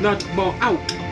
Not more out.